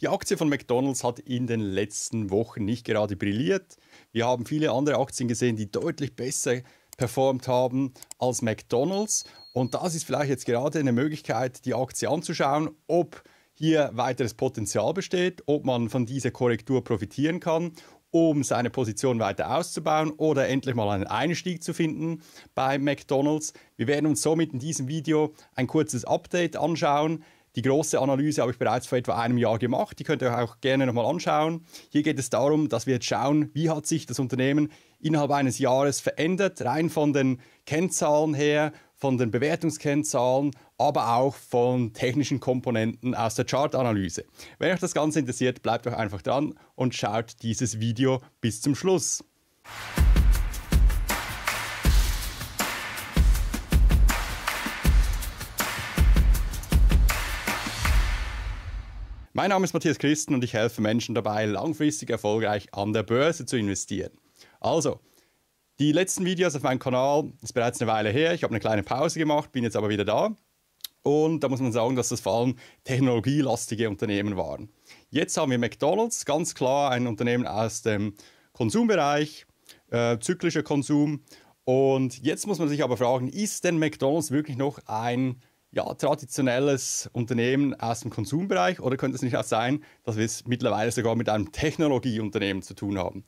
Die Aktie von McDonald's hat in den letzten Wochen nicht gerade brilliert. Wir haben viele andere Aktien gesehen, die deutlich besser performt haben als McDonald's. Und das ist vielleicht jetzt gerade eine Möglichkeit, die Aktie anzuschauen, ob hier weiteres Potenzial besteht, ob man von dieser Korrektur profitieren kann, um seine Position weiter auszubauen oder endlich mal einen Einstieg zu finden bei McDonald's. Wir werden uns somit in diesem Video ein kurzes Update anschauen. Die große Analyse habe ich bereits vor etwa einem Jahr gemacht. Die könnt ihr euch auch gerne nochmal anschauen. Hier geht es darum, dass wir jetzt schauen, wie hat sich das Unternehmen innerhalb eines Jahres verändert, rein von den Kennzahlen her, von den Bewertungskennzahlen, aber auch von technischen Komponenten aus der Chartanalyse. Wenn euch das Ganze interessiert, bleibt doch einfach dran und schaut dieses Video bis zum Schluss. Mein Name ist Matthias Christen und ich helfe Menschen dabei, langfristig erfolgreich an der Börse zu investieren. Also, die letzten Videos auf meinem Kanal ist bereits eine Weile her. Ich habe eine kleine Pause gemacht, bin jetzt aber wieder da. Und da muss man sagen, dass das vor allem technologielastige Unternehmen waren. Jetzt haben wir McDonald's, ganz klar ein Unternehmen aus dem Konsumbereich, äh, zyklischer Konsum. Und jetzt muss man sich aber fragen, ist denn McDonald's wirklich noch ein ja, traditionelles Unternehmen aus dem Konsumbereich oder könnte es nicht auch sein, dass wir es mittlerweile sogar mit einem Technologieunternehmen zu tun haben?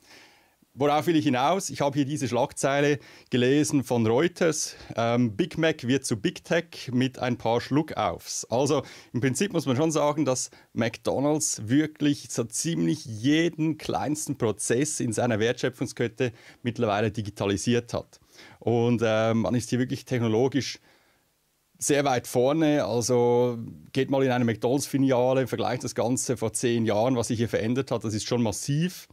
Worauf will ich hinaus? Ich habe hier diese Schlagzeile gelesen von Reuters. Ähm, Big Mac wird zu Big Tech mit ein paar Schluckaufs. Also im Prinzip muss man schon sagen, dass McDonald's wirklich so ziemlich jeden kleinsten Prozess in seiner Wertschöpfungskette mittlerweile digitalisiert hat. Und ähm, man ist hier wirklich technologisch sehr weit vorne. Also geht mal in eine McDonalds-Filiale, vergleicht das Ganze vor zehn Jahren, was sich hier verändert hat. Das ist schon massiv.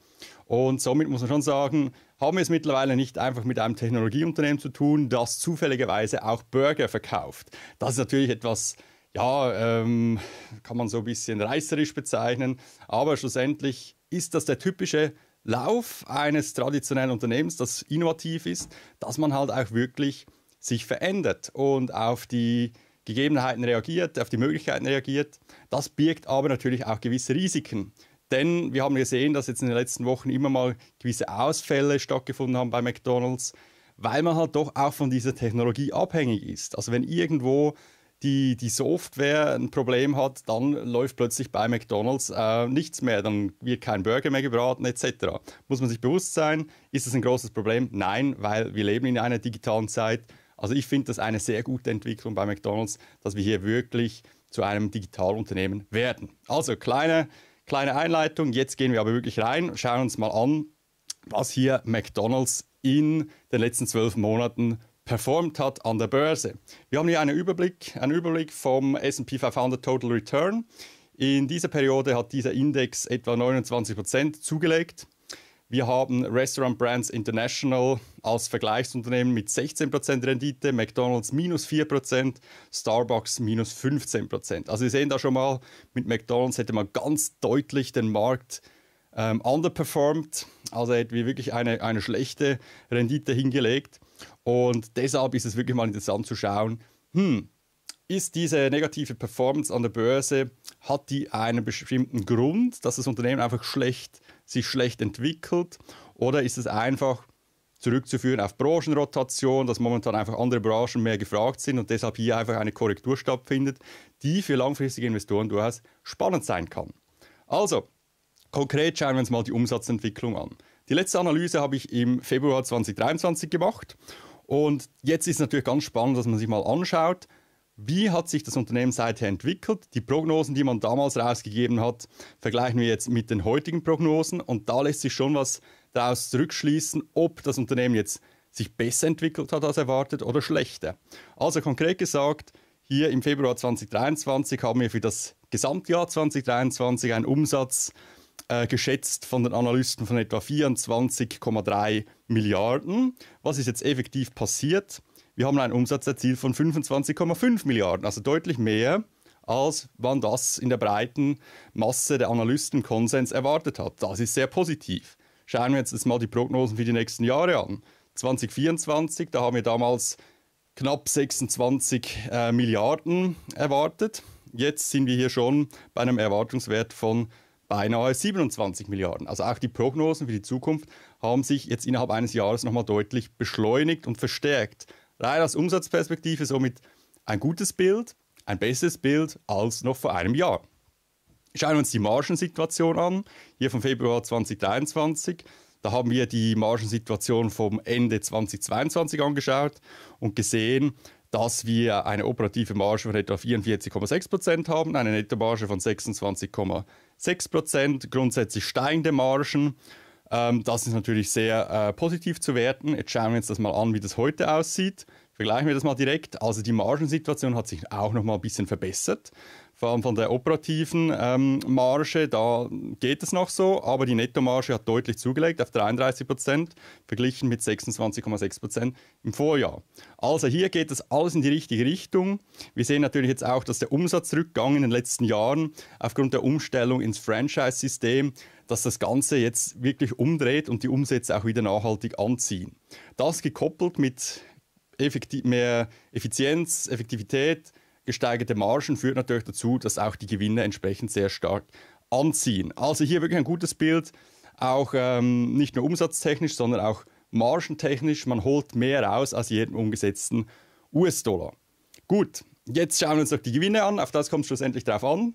Und somit muss man schon sagen, haben wir es mittlerweile nicht einfach mit einem Technologieunternehmen zu tun, das zufälligerweise auch Burger verkauft. Das ist natürlich etwas, ja, ähm, kann man so ein bisschen reißerisch bezeichnen, aber schlussendlich ist das der typische Lauf eines traditionellen Unternehmens, das innovativ ist, dass man halt auch wirklich sich verändert und auf die Gegebenheiten reagiert, auf die Möglichkeiten reagiert. Das birgt aber natürlich auch gewisse Risiken. Denn wir haben gesehen, dass jetzt in den letzten Wochen immer mal gewisse Ausfälle stattgefunden haben bei McDonald's, weil man halt doch auch von dieser Technologie abhängig ist. Also wenn irgendwo die, die Software ein Problem hat, dann läuft plötzlich bei McDonald's äh, nichts mehr, dann wird kein Burger mehr gebraten etc. Muss man sich bewusst sein, ist das ein großes Problem? Nein, weil wir leben in einer digitalen Zeit. Also ich finde das eine sehr gute Entwicklung bei McDonald's, dass wir hier wirklich zu einem Digitalunternehmen werden. Also kleine Kleine Einleitung, jetzt gehen wir aber wirklich rein, schauen uns mal an, was hier McDonald's in den letzten zwölf Monaten performt hat an der Börse. Wir haben hier einen Überblick, einen Überblick vom S&P 500 Total Return. In dieser Periode hat dieser Index etwa 29% zugelegt. Wir haben Restaurant Brands International als Vergleichsunternehmen mit 16% Rendite, McDonald's minus 4%, Starbucks minus 15%. Also wir sehen da schon mal, mit McDonald's hätte man ganz deutlich den Markt ähm, underperformed. Also hätten wir wirklich eine, eine schlechte Rendite hingelegt. Und deshalb ist es wirklich mal interessant zu schauen, hm, ist diese negative Performance an der Börse, hat die einen bestimmten Grund, dass das Unternehmen einfach schlecht, sich schlecht entwickelt? Oder ist es einfach zurückzuführen auf Branchenrotation, dass momentan einfach andere Branchen mehr gefragt sind und deshalb hier einfach eine Korrektur stattfindet, die für langfristige Investoren durchaus spannend sein kann? Also, konkret schauen wir uns mal die Umsatzentwicklung an. Die letzte Analyse habe ich im Februar 2023 gemacht und jetzt ist natürlich ganz spannend, dass man sich mal anschaut, wie hat sich das Unternehmen seither entwickelt? Die Prognosen, die man damals rausgegeben hat, vergleichen wir jetzt mit den heutigen Prognosen und da lässt sich schon was daraus zurückschließen, ob das Unternehmen jetzt sich besser entwickelt hat als erwartet oder schlechter. Also konkret gesagt, hier im Februar 2023 haben wir für das Gesamtjahr 2023 einen Umsatz äh, geschätzt von den Analysten von etwa 24,3 Milliarden. Was ist jetzt effektiv passiert? Wir haben einen Umsatz erzielt von 25,5 Milliarden, also deutlich mehr, als man das in der breiten Masse der Analysten Konsens erwartet hat. Das ist sehr positiv. Schauen wir jetzt mal die Prognosen für die nächsten Jahre an. 2024, da haben wir damals knapp 26 äh, Milliarden erwartet. Jetzt sind wir hier schon bei einem Erwartungswert von beinahe 27 Milliarden. Also auch die Prognosen für die Zukunft haben sich jetzt innerhalb eines Jahres nochmal deutlich beschleunigt und verstärkt. Rein aus Umsatzperspektive somit ein gutes Bild, ein besseres Bild als noch vor einem Jahr. Schauen wir uns die Margensituation an, hier vom Februar 2023. Da haben wir die Margensituation vom Ende 2022 angeschaut und gesehen, dass wir eine operative Marge von etwa 44,6% haben, eine Nettomarge von 26,6%, grundsätzlich steigende Margen. Ähm, das ist natürlich sehr äh, positiv zu werten. Jetzt schauen wir uns das mal an, wie das heute aussieht. Vergleichen wir das mal direkt. Also die Margensituation hat sich auch noch mal ein bisschen verbessert vor allem von der operativen ähm, Marge, da geht es noch so, aber die Nettomarge hat deutlich zugelegt auf 33 Prozent, verglichen mit 26,6 Prozent im Vorjahr. Also hier geht es alles in die richtige Richtung. Wir sehen natürlich jetzt auch, dass der Umsatzrückgang in den letzten Jahren aufgrund der Umstellung ins Franchise-System, dass das Ganze jetzt wirklich umdreht und die Umsätze auch wieder nachhaltig anziehen. Das gekoppelt mit effektiv mehr Effizienz, Effektivität, gesteigerte Margen führt natürlich dazu, dass auch die Gewinne entsprechend sehr stark anziehen. Also hier wirklich ein gutes Bild, auch ähm, nicht nur umsatztechnisch, sondern auch margentechnisch. Man holt mehr raus als jeden umgesetzten US-Dollar. Gut, jetzt schauen wir uns noch die Gewinne an. Auf das kommt es schlussendlich darauf an.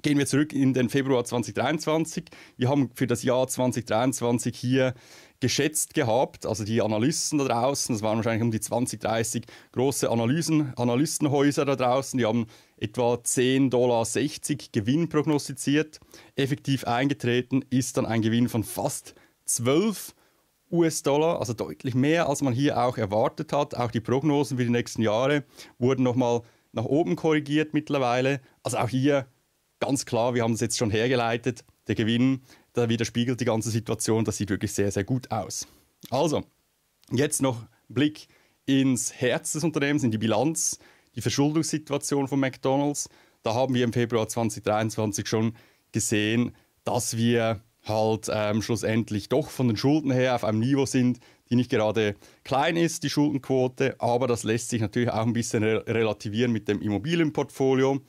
Gehen wir zurück in den Februar 2023. Wir haben für das Jahr 2023 hier geschätzt gehabt, also die Analysten da draußen, das waren wahrscheinlich um die 20, 30 große Analysen, Analystenhäuser da draußen, die haben etwa 10,60 Dollar Gewinn prognostiziert. Effektiv eingetreten ist dann ein Gewinn von fast 12 US-Dollar, also deutlich mehr, als man hier auch erwartet hat. Auch die Prognosen für die nächsten Jahre wurden nochmal nach oben korrigiert mittlerweile. Also auch hier ganz klar, wir haben es jetzt schon hergeleitet, der Gewinn da widerspiegelt die ganze Situation. Das sieht wirklich sehr, sehr gut aus. Also, jetzt noch Blick ins Herz des Unternehmens, in die Bilanz, die Verschuldungssituation von McDonald's. Da haben wir im Februar 2023 schon gesehen, dass wir halt ähm, schlussendlich doch von den Schulden her auf einem Niveau sind, die nicht gerade klein ist, die Schuldenquote, aber das lässt sich natürlich auch ein bisschen re relativieren mit dem Immobilienportfolio.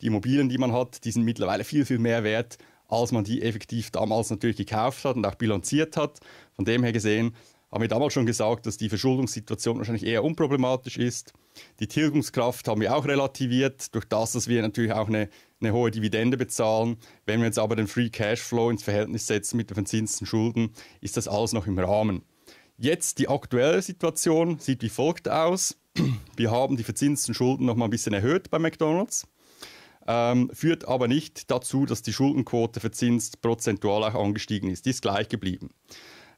Die Immobilien, die man hat, die sind mittlerweile viel, viel mehr wert als man die effektiv damals natürlich gekauft hat und auch bilanziert hat. Von dem her gesehen haben wir damals schon gesagt, dass die Verschuldungssituation wahrscheinlich eher unproblematisch ist. Die Tilgungskraft haben wir auch relativiert, durch das, dass wir natürlich auch eine, eine hohe Dividende bezahlen. Wenn wir jetzt aber den Free Cashflow ins Verhältnis setzen mit den verzinsten Schulden, ist das alles noch im Rahmen. Jetzt die aktuelle Situation sieht wie folgt aus. Wir haben die verzinsten Schulden noch mal ein bisschen erhöht bei McDonald's ähm, führt aber nicht dazu, dass die Schuldenquote verzinst prozentual auch angestiegen ist. Die ist gleich geblieben.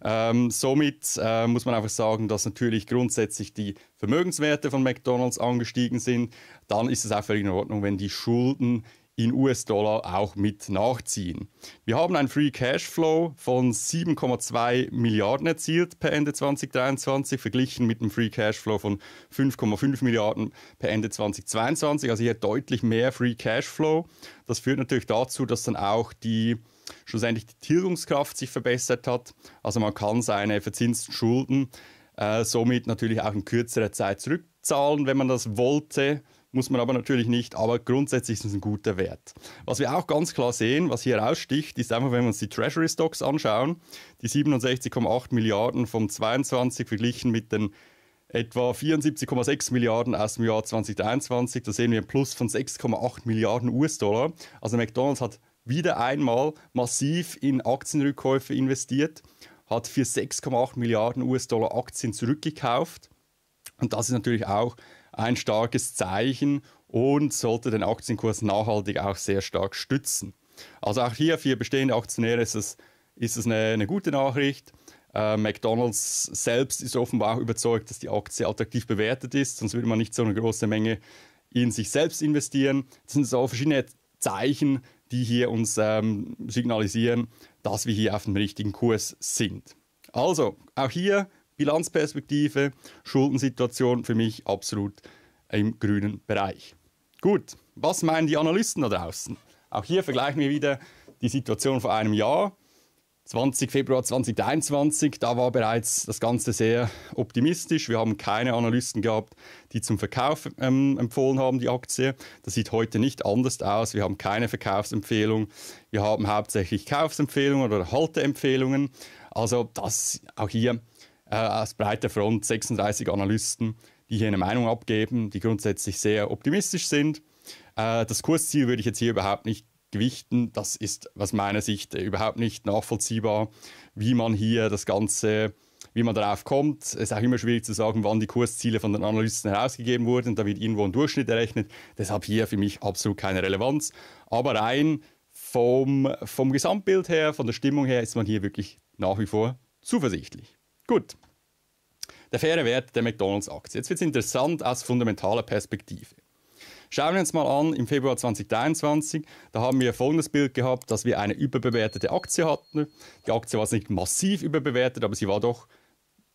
Ähm, somit äh, muss man einfach sagen, dass natürlich grundsätzlich die Vermögenswerte von McDonald's angestiegen sind. Dann ist es auch völlig in Ordnung, wenn die Schulden in US-Dollar auch mit nachziehen. Wir haben einen Free Cashflow von 7,2 Milliarden erzielt per Ende 2023, verglichen mit dem Free Cashflow von 5,5 Milliarden per Ende 2022. Also hier deutlich mehr Free Cashflow. Das führt natürlich dazu, dass dann auch die schlussendlich die Tilgungskraft sich verbessert hat. Also man kann seine verzinsten Schulden äh, somit natürlich auch in kürzerer Zeit zurückzahlen, wenn man das wollte muss man aber natürlich nicht, aber grundsätzlich ist es ein guter Wert. Was wir auch ganz klar sehen, was hier raussticht, ist einfach, wenn wir uns die Treasury Stocks anschauen, die 67,8 Milliarden vom 22 verglichen mit den etwa 74,6 Milliarden aus dem Jahr 2023, da sehen wir ein Plus von 6,8 Milliarden US-Dollar. Also McDonald's hat wieder einmal massiv in Aktienrückkäufe investiert, hat für 6,8 Milliarden US-Dollar Aktien zurückgekauft. Und das ist natürlich auch ein starkes Zeichen und sollte den Aktienkurs nachhaltig auch sehr stark stützen. Also auch hier für bestehende Aktionäre ist es, ist es eine, eine gute Nachricht. Äh, McDonald's selbst ist offenbar auch überzeugt, dass die Aktie attraktiv bewertet ist, sonst würde man nicht so eine große Menge in sich selbst investieren. Das sind so verschiedene Zeichen, die hier uns ähm, signalisieren, dass wir hier auf dem richtigen Kurs sind. Also, auch hier Bilanzperspektive, Schuldensituation für mich absolut im grünen Bereich. Gut, was meinen die Analysten da draußen? Auch hier vergleichen wir wieder die Situation vor einem Jahr. 20 Februar 2021, da war bereits das Ganze sehr optimistisch. Wir haben keine Analysten gehabt, die zum Verkauf ähm, empfohlen haben, die Aktie. Das sieht heute nicht anders aus. Wir haben keine Verkaufsempfehlung. Wir haben hauptsächlich Kaufsempfehlungen oder Halteempfehlungen. Also das auch hier äh, aus breiter Front 36 Analysten, die hier eine Meinung abgeben, die grundsätzlich sehr optimistisch sind. Äh, das Kursziel würde ich jetzt hier überhaupt nicht gewichten. Das ist aus meiner Sicht überhaupt nicht nachvollziehbar, wie man hier das Ganze, wie man darauf kommt. Es ist auch immer schwierig zu sagen, wann die Kursziele von den Analysten herausgegeben wurden. Da wird irgendwo ein Durchschnitt errechnet. Deshalb hier für mich absolut keine Relevanz. Aber rein vom, vom Gesamtbild her, von der Stimmung her, ist man hier wirklich nach wie vor zuversichtlich. Gut. Der faire Wert der McDonalds-Aktie. Jetzt wird es interessant aus fundamentaler Perspektive. Schauen wir uns mal an, im Februar 2023, da haben wir folgendes Bild gehabt, dass wir eine überbewertete Aktie hatten. Die Aktie war nicht massiv überbewertet, aber sie war doch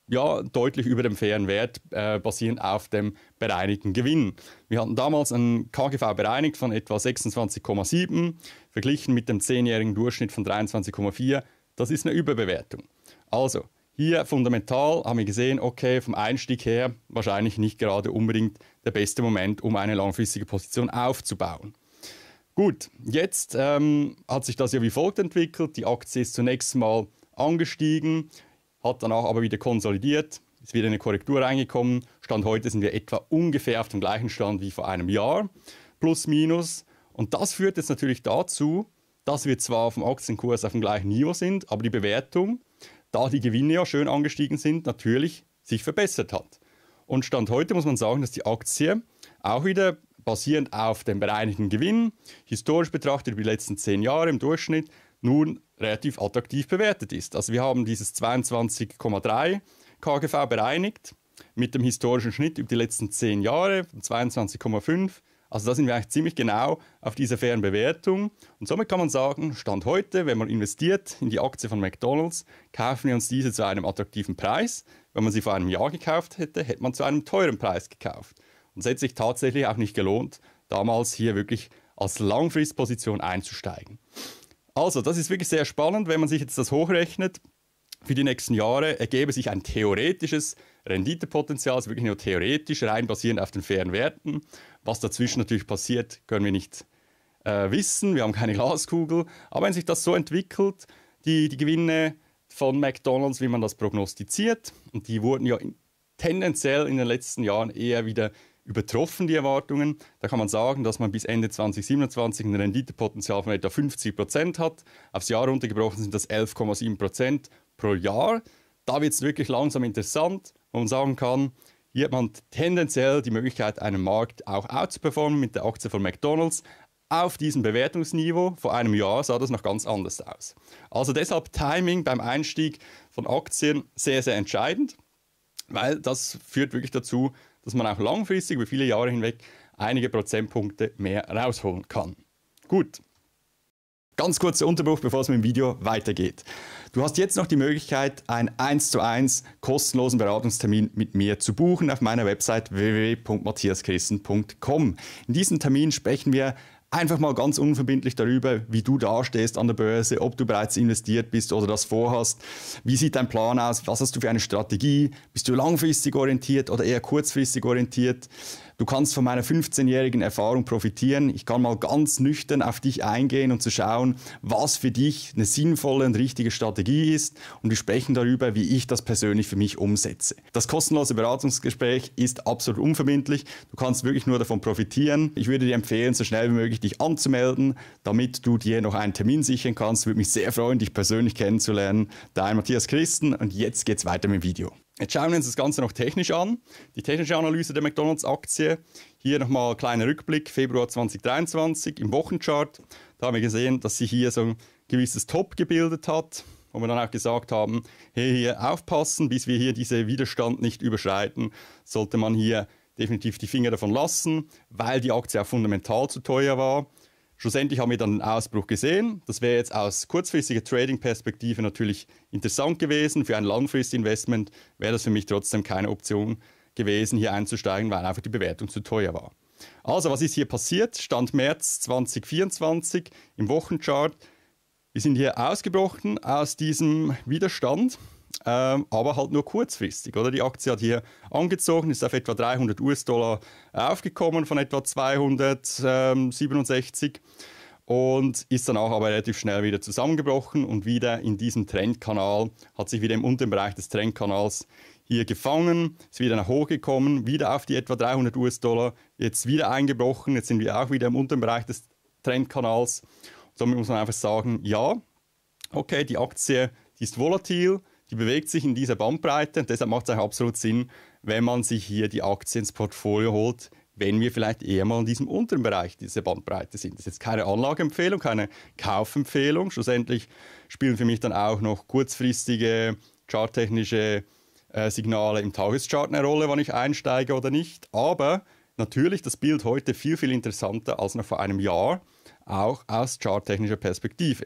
ja, deutlich über dem fairen Wert, äh, basierend auf dem bereinigten Gewinn. Wir hatten damals einen KGV bereinigt von etwa 26,7, verglichen mit dem 10-jährigen Durchschnitt von 23,4. Das ist eine Überbewertung. Also, hier fundamental haben wir gesehen, okay, vom Einstieg her wahrscheinlich nicht gerade unbedingt der beste Moment, um eine langfristige Position aufzubauen. Gut, jetzt ähm, hat sich das ja wie folgt entwickelt. Die Aktie ist zunächst mal angestiegen, hat danach aber wieder konsolidiert, ist wieder eine Korrektur reingekommen. Stand heute sind wir etwa ungefähr auf dem gleichen Stand wie vor einem Jahr, plus minus. Und das führt jetzt natürlich dazu, dass wir zwar auf dem Aktienkurs auf dem gleichen Niveau sind, aber die Bewertung da die Gewinne ja schön angestiegen sind, natürlich sich verbessert hat. Und Stand heute muss man sagen, dass die Aktie auch wieder basierend auf dem bereinigten Gewinn, historisch betrachtet über die letzten zehn Jahre im Durchschnitt, nun relativ attraktiv bewertet ist. Also wir haben dieses 22,3 KGV bereinigt mit dem historischen Schnitt über die letzten zehn Jahre von 22,5 also da sind wir eigentlich ziemlich genau auf dieser fairen Bewertung. Und somit kann man sagen, Stand heute, wenn man investiert in die Aktie von McDonald's, kaufen wir uns diese zu einem attraktiven Preis. Wenn man sie vor einem Jahr gekauft hätte, hätte man zu einem teuren Preis gekauft. Und es hätte sich tatsächlich auch nicht gelohnt, damals hier wirklich als Langfristposition einzusteigen. Also, das ist wirklich sehr spannend, wenn man sich jetzt das hochrechnet. Für die nächsten Jahre ergebe sich ein theoretisches Renditepotenzial, also wirklich nur theoretisch, rein basierend auf den fairen Werten. Was dazwischen natürlich passiert, können wir nicht äh, wissen. Wir haben keine Glaskugel. Aber wenn sich das so entwickelt, die, die Gewinne von McDonald's, wie man das prognostiziert, und die wurden ja in, tendenziell in den letzten Jahren eher wieder übertroffen, die Erwartungen. Da kann man sagen, dass man bis Ende 2027 ein Renditepotenzial von etwa 50 Prozent hat. Aufs Jahr runtergebrochen sind das 11,7 Prozent pro Jahr. Da wird es wirklich langsam interessant, wo man sagen kann, hier hat man tendenziell die Möglichkeit, einen Markt auch outzuperformen mit der Aktie von McDonald's. Auf diesem Bewertungsniveau vor einem Jahr sah das noch ganz anders aus. Also deshalb Timing beim Einstieg von Aktien sehr, sehr entscheidend, weil das führt wirklich dazu, dass man auch langfristig über viele Jahre hinweg einige Prozentpunkte mehr rausholen kann. Gut, Ganz kurzer Unterbruch, bevor es mit dem Video weitergeht. Du hast jetzt noch die Möglichkeit, einen 1 zu 1 kostenlosen Beratungstermin mit mir zu buchen auf meiner Website www.matthiaschrissen.com. In diesem Termin sprechen wir einfach mal ganz unverbindlich darüber, wie du dastehst an der Börse, ob du bereits investiert bist oder das vorhast. Wie sieht dein Plan aus? Was hast du für eine Strategie? Bist du langfristig orientiert oder eher kurzfristig orientiert? Du kannst von meiner 15-jährigen Erfahrung profitieren. Ich kann mal ganz nüchtern auf dich eingehen und zu schauen, was für dich eine sinnvolle und richtige Strategie ist. Und wir sprechen darüber, wie ich das persönlich für mich umsetze. Das kostenlose Beratungsgespräch ist absolut unverbindlich. Du kannst wirklich nur davon profitieren. Ich würde dir empfehlen, so schnell wie möglich dich anzumelden, damit du dir noch einen Termin sichern kannst. Würde mich sehr freuen, dich persönlich kennenzulernen. Dein Matthias Christen und jetzt geht's weiter mit dem Video. Jetzt schauen wir uns das Ganze noch technisch an. Die technische Analyse der McDonalds-Aktie. Hier nochmal ein kleiner Rückblick, Februar 2023 im Wochenchart. Da haben wir gesehen, dass sich hier so ein gewisses Top gebildet hat, wo wir dann auch gesagt haben, hey, hier aufpassen, bis wir hier diesen Widerstand nicht überschreiten, sollte man hier definitiv die Finger davon lassen, weil die Aktie auch fundamental zu teuer war. Schlussendlich haben wir dann den Ausbruch gesehen. Das wäre jetzt aus kurzfristiger Trading-Perspektive natürlich interessant gewesen. Für ein Langfrist-Investment wäre das für mich trotzdem keine Option gewesen, hier einzusteigen, weil einfach die Bewertung zu teuer war. Also, was ist hier passiert? Stand März 2024 im Wochenchart. Wir sind hier ausgebrochen aus diesem Widerstand, ähm, aber halt nur kurzfristig. Oder? Die Aktie hat hier angezogen, ist auf etwa 300 US-Dollar aufgekommen von etwa 267 und ist danach aber relativ schnell wieder zusammengebrochen und wieder in diesem Trendkanal, hat sich wieder im unteren Bereich des Trendkanals hier gefangen, ist wieder nach hoch gekommen, wieder auf die etwa 300 US-Dollar, jetzt wieder eingebrochen, jetzt sind wir auch wieder im unteren Bereich des Trendkanals Somit muss man einfach sagen, ja, okay, die Aktie, die ist volatil, die bewegt sich in dieser Bandbreite und deshalb macht es absolut Sinn, wenn man sich hier die Aktie ins Portfolio holt, wenn wir vielleicht eher mal in diesem unteren Bereich dieser Bandbreite sind. Das ist jetzt keine Anlageempfehlung, keine Kaufempfehlung. Schlussendlich spielen für mich dann auch noch kurzfristige charttechnische äh, Signale im Tageschart eine Rolle, wann ich einsteige oder nicht. Aber natürlich das Bild heute viel, viel interessanter als noch vor einem Jahr auch aus charttechnischer Perspektive.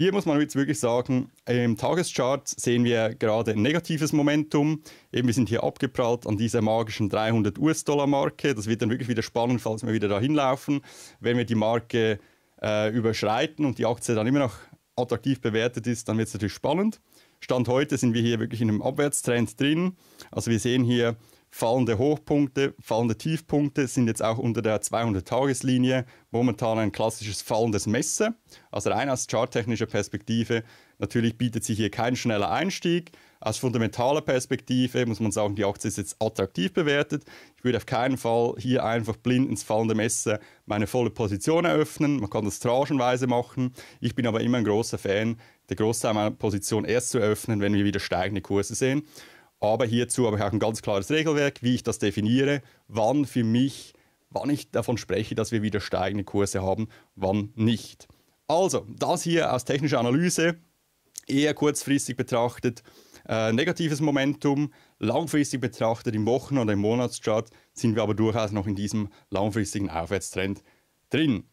Hier muss man jetzt wirklich sagen, im Tageschart sehen wir gerade ein negatives Momentum. Eben, wir sind hier abgeprallt an dieser magischen 300 US-Dollar-Marke. Das wird dann wirklich wieder spannend, falls wir wieder dahin laufen. Wenn wir die Marke äh, überschreiten und die Aktie dann immer noch attraktiv bewertet ist, dann wird es natürlich spannend. Stand heute sind wir hier wirklich in einem Abwärtstrend drin. Also wir sehen hier Fallende Hochpunkte, fallende Tiefpunkte sind jetzt auch unter der 200-Tageslinie. Momentan ein klassisches fallendes Messer. Also rein aus charttechnischer Perspektive. Natürlich bietet sich hier kein schneller Einstieg. Aus fundamentaler Perspektive muss man sagen, die Aktie ist jetzt attraktiv bewertet. Ich würde auf keinen Fall hier einfach blind ins fallende Messer meine volle Position eröffnen. Man kann das tranchenweise machen. Ich bin aber immer ein großer Fan, der Großteil meiner Position erst zu eröffnen, wenn wir wieder steigende Kurse sehen. Aber hierzu habe ich auch ein ganz klares Regelwerk, wie ich das definiere, wann für mich, wann ich davon spreche, dass wir wieder steigende Kurse haben, wann nicht. Also, das hier aus technischer Analyse, eher kurzfristig betrachtet, äh, negatives Momentum, langfristig betrachtet im Wochen- oder im Monatschart sind wir aber durchaus noch in diesem langfristigen Aufwärtstrend drin.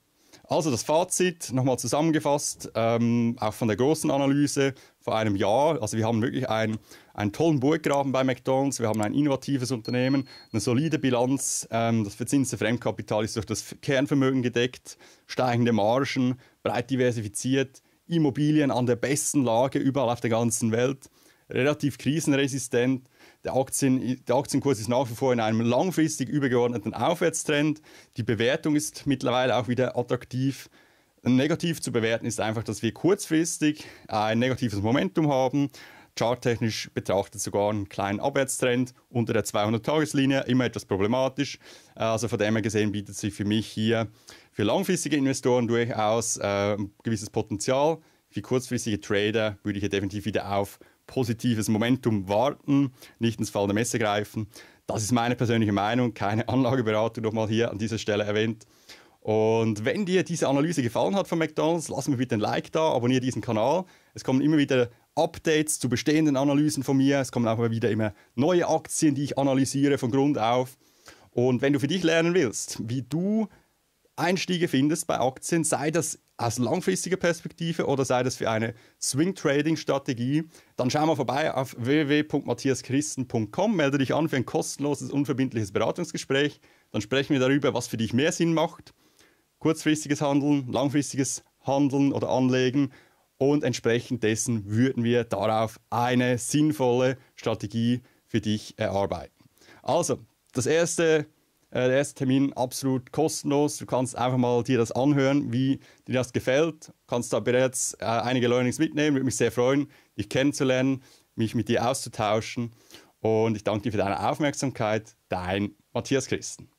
Also das Fazit nochmal zusammengefasst, ähm, auch von der großen Analyse vor einem Jahr. Also wir haben wirklich ein, einen tollen Burggraben bei McDonald's, wir haben ein innovatives Unternehmen, eine solide Bilanz, ähm, das verzinste Fremdkapital ist durch das Kernvermögen gedeckt, steigende Margen, breit diversifiziert, Immobilien an der besten Lage überall auf der ganzen Welt, relativ krisenresistent, der, Aktien, der Aktienkurs ist nach wie vor in einem langfristig übergeordneten Aufwärtstrend. Die Bewertung ist mittlerweile auch wieder attraktiv. Negativ zu bewerten ist einfach, dass wir kurzfristig ein negatives Momentum haben. Charttechnisch betrachtet sogar einen kleinen Abwärtstrend unter der 200-Tageslinie, immer etwas problematisch. Also von dem her gesehen bietet sich für mich hier für langfristige Investoren durchaus äh, ein gewisses Potenzial. Für kurzfristige Trader würde ich hier definitiv wieder auf positives Momentum warten, nicht ins fallende Messe greifen. Das ist meine persönliche Meinung, keine Anlageberatung nochmal hier an dieser Stelle erwähnt. Und wenn dir diese Analyse gefallen hat von McDonald's, lass mir bitte ein Like da, abonniere diesen Kanal. Es kommen immer wieder Updates zu bestehenden Analysen von mir. Es kommen auch wieder immer neue Aktien, die ich analysiere von Grund auf. Und wenn du für dich lernen willst, wie du Einstiege findest bei Aktien, sei das aus langfristiger Perspektive oder sei das für eine Swing-Trading-Strategie, dann schau mal vorbei auf www.matthiaschristen.com, melde dich an für ein kostenloses, unverbindliches Beratungsgespräch. Dann sprechen wir darüber, was für dich mehr Sinn macht. Kurzfristiges Handeln, langfristiges Handeln oder Anlegen. Und entsprechend dessen würden wir darauf eine sinnvolle Strategie für dich erarbeiten. Also, das erste äh, der erste Termin absolut kostenlos. Du kannst einfach mal dir das anhören, wie dir das gefällt. Du kannst da bereits äh, einige Learnings mitnehmen. Würde mich sehr freuen, dich kennenzulernen, mich mit dir auszutauschen. Und ich danke dir für deine Aufmerksamkeit. Dein Matthias Christen.